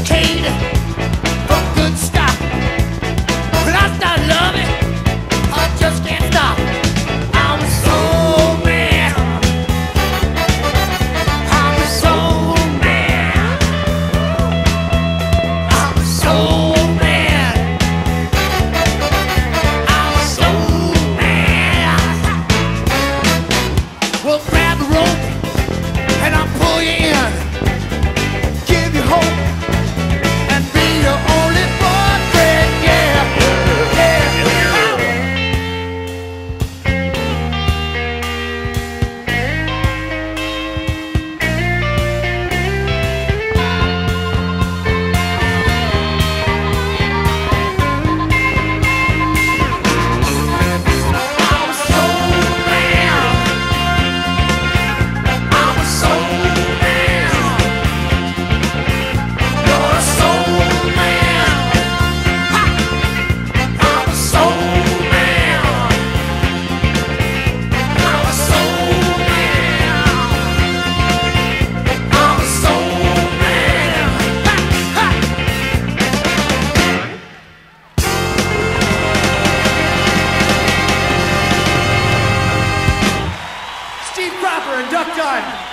Kate. over and duck dive.